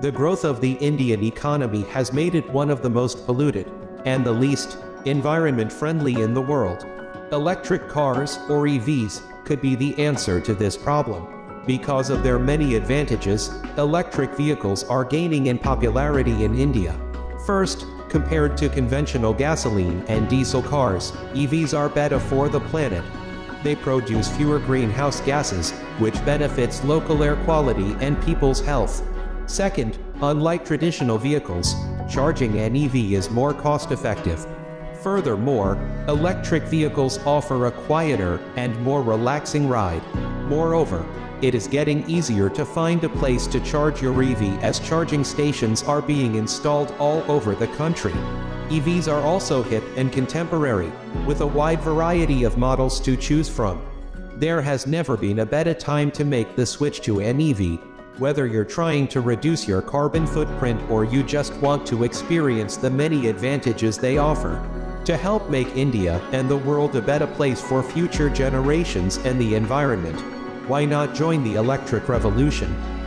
The growth of the Indian economy has made it one of the most polluted and the least environment friendly in the world. Electric cars, or EVs, could be the answer to this problem. Because of their many advantages, electric vehicles are gaining in popularity in India. First, compared to conventional gasoline and diesel cars, EVs are better for the planet. They produce fewer greenhouse gases, which benefits local air quality and people's health. Second, unlike traditional vehicles, charging an EV is more cost-effective. Furthermore, electric vehicles offer a quieter and more relaxing ride. Moreover, it is getting easier to find a place to charge your EV as charging stations are being installed all over the country. EVs are also hip and contemporary, with a wide variety of models to choose from. There has never been a better time to make the switch to an EV, whether you're trying to reduce your carbon footprint or you just want to experience the many advantages they offer. To help make India and the world a better place for future generations and the environment, why not join the electric revolution?